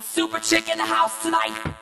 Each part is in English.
Super chick in the house tonight.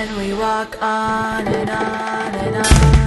And we walk on and on and on.